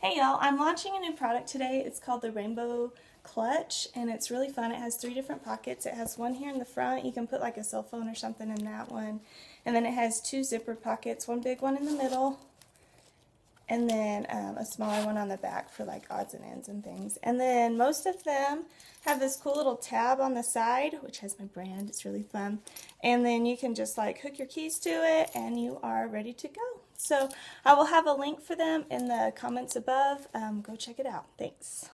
Hey y'all, I'm launching a new product today. It's called the Rainbow Clutch and it's really fun. It has three different pockets. It has one here in the front. You can put like a cell phone or something in that one. And then it has two zipper pockets, one big one in the middle and then um, a smaller one on the back for like odds and ends and things. And then most of them have this cool little tab on the side, which has my brand. It's really fun. And then you can just like hook your keys to it and you are ready to go. So I will have a link for them in the comments above. Um, go check it out. Thanks.